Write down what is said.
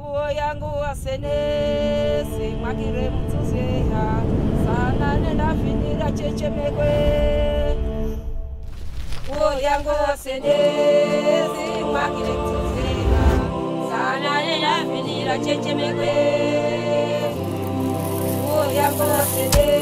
nguo yangu wasenesi mwakire mtuzeha sana nenda finira chechemekwe nguo yangu wasenesi mwakire mtuzeha sana nenda finira chechemekwe nguo yangu wasenesi